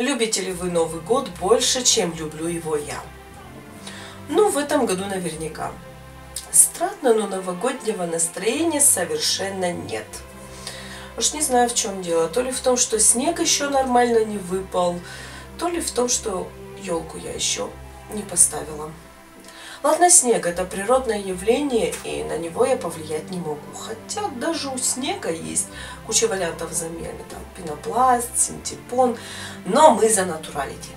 Любите ли вы Новый год больше, чем люблю его я? Ну, в этом году наверняка. Странно, но новогоднего настроения совершенно нет. Уж не знаю, в чем дело. То ли в том, что снег еще нормально не выпал, то ли в том, что елку я еще не поставила. Ладно, снег это природное явление, и на него я повлиять не могу. Хотя даже у снега есть куча вариантов замены. Там пенопласт, синтепон. Но мы за натуралити.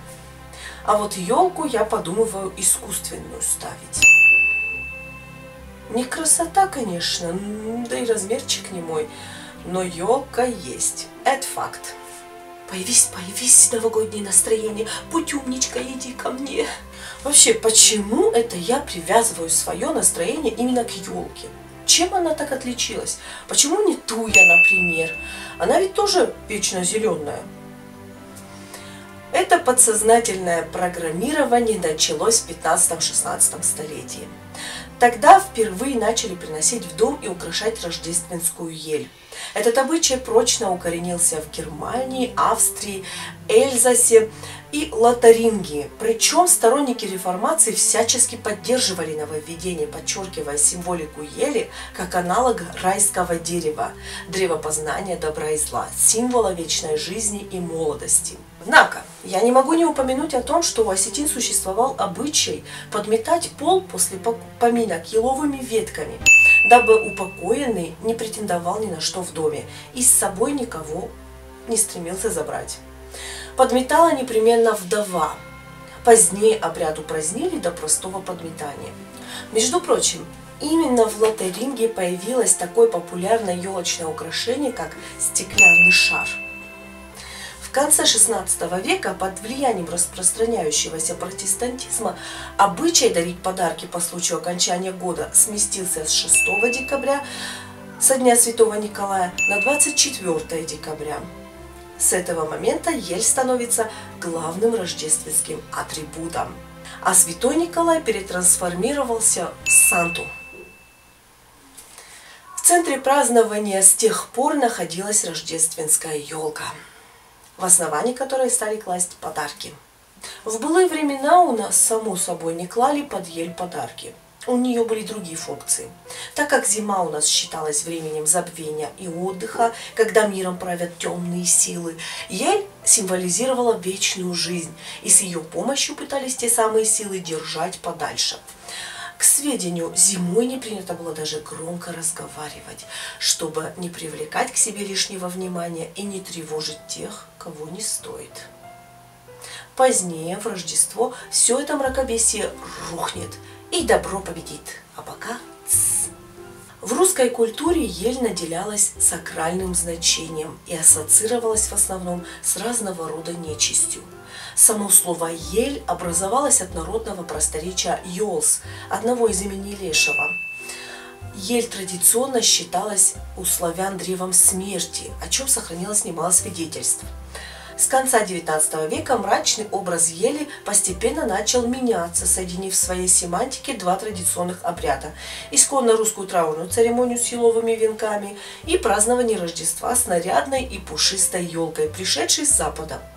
А вот елку я подумываю искусственную ставить. Не красота, конечно, да и размерчик не мой, но елка есть. Это факт. Появись, появись, новогоднее настроение, будь умничка, иди ко мне. Вообще, почему это я привязываю свое настроение именно к елке? Чем она так отличилась? Почему не туя, например? Она ведь тоже вечно зеленая. Это подсознательное программирование началось в 15-16 столетии. Тогда впервые начали приносить в дом и украшать рождественскую ель. Этот обычай прочно укоренился в Германии, Австрии, Эльзасе и Лотарингии. Причем сторонники реформации всячески поддерживали нововведение, подчеркивая символику ели как аналог райского дерева, древа познания добра и зла, символа вечной жизни и молодости. Однако, я не могу не упомянуть о том, что у осетин существовал обычай подметать пол после поминок еловыми ветками, дабы упокоенный не претендовал ни на что в доме и с собой никого не стремился забрать. Подметала непременно вдова. Позднее обряд упразднили до простого подметания. Между прочим, именно в Лотаринге появилось такое популярное елочное украшение, как стеклянный шар – конце XVI века под влиянием распространяющегося протестантизма обычай дарить подарки по случаю окончания года сместился с 6 декабря со дня Святого Николая на 24 декабря. С этого момента ель становится главным рождественским атрибутом. А Святой Николай перетрансформировался в Санту. В центре празднования с тех пор находилась рождественская елка в основании которой стали класть подарки. В былые времена у нас, само собой, не клали под ель подарки. У нее были другие функции. Так как зима у нас считалась временем забвения и отдыха, когда миром правят темные силы, ель символизировала вечную жизнь, и с ее помощью пытались те самые силы держать подальше. К сведению, зимой не принято было даже громко разговаривать, чтобы не привлекать к себе лишнего внимания и не тревожить тех, кого не стоит. Позднее, в Рождество, все это мракобесие рухнет и добро победит. А пока тс. В русской культуре ель наделялась сакральным значением и ассоциировалась в основном с разного рода нечистью – Само слово «ель» образовалось от народного просторечия «йолс», одного из имени Лешего. Ель традиционно считалась у славян древом смерти, о чем сохранилось немало свидетельств. С конца XIX века мрачный образ ели постепенно начал меняться, соединив в своей семантике два традиционных обряда – исконно русскую траурную церемонию с еловыми венками и празднование Рождества с нарядной и пушистой елкой, пришедшей с Запада –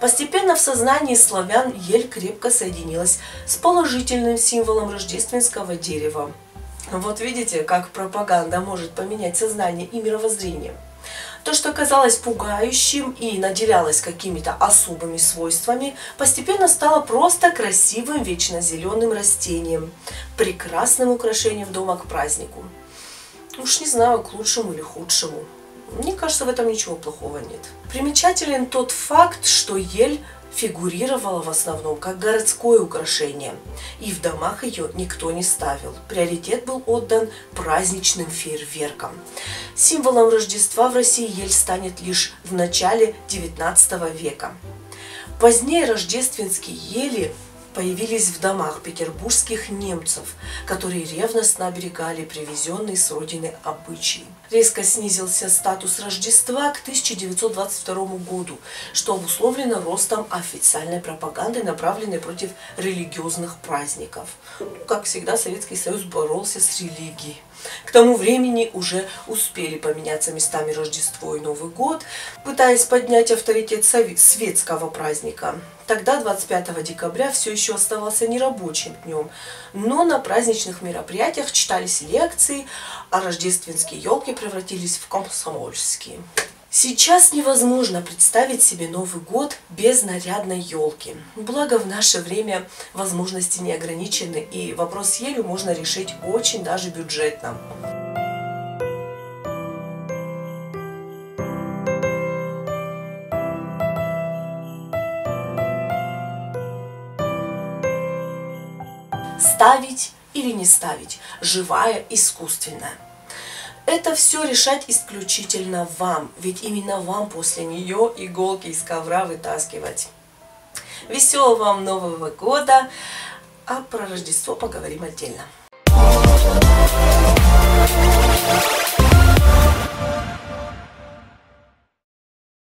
Постепенно в сознании славян ель крепко соединилась с положительным символом рождественского дерева. Вот видите, как пропаганда может поменять сознание и мировоззрение. То, что казалось пугающим и наделялось какими-то особыми свойствами, постепенно стало просто красивым вечно зеленым растением, прекрасным украшением дома к празднику. Уж не знаю, к лучшему или худшему. Мне кажется, в этом ничего плохого нет. Примечателен тот факт, что ель фигурировала в основном как городское украшение, и в домах ее никто не ставил. Приоритет был отдан праздничным фейерверкам. Символом Рождества в России ель станет лишь в начале XIX века. Позднее рождественские ели появились в домах петербургских немцев, которые ревностно оберегали привезенные с родины обычаи. Резко снизился статус Рождества к 1922 году, что обусловлено ростом официальной пропаганды, направленной против религиозных праздников. Ну, как всегда, Советский Союз боролся с религией. К тому времени уже успели поменяться местами Рождество и Новый год, пытаясь поднять авторитет светского праздника. Тогда, 25 декабря, все еще оставался нерабочим днем, но на праздничных мероприятиях читались лекции, а рождественские елки превратились в комсомольские. Сейчас невозможно представить себе Новый год без нарядной елки. Благо в наше время возможности не ограничены, и вопрос с елью можно решить очень даже бюджетно. Ставить или не ставить, живая, искусственная. Это все решать исключительно вам, ведь именно вам после нее иголки из ковра вытаскивать. Веселого вам Нового года, а про Рождество поговорим отдельно.